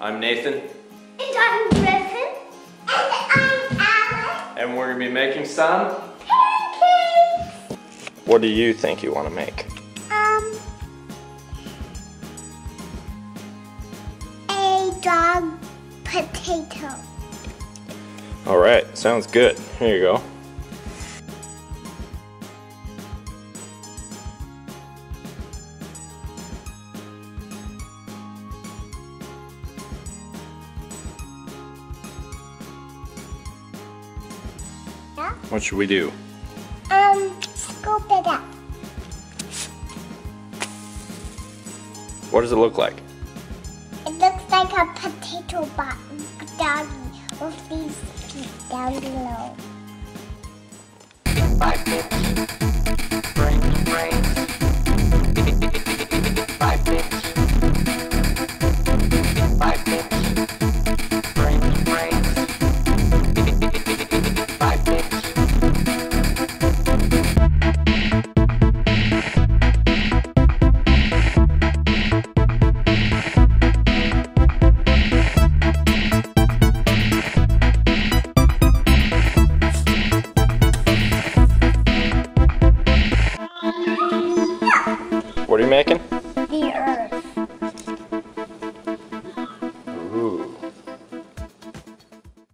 I'm Nathan. And I'm Griffin. And I'm Alice. And we're gonna be making some. Pancakes. What do you think you want to make? Um. A dog potato. All right, sounds good. Here you go. Yeah. What should we do? Um, scoop it up. What does it look like? It looks like a potato button, doggy with these feet down below. What are you making? The Earth. Ooh.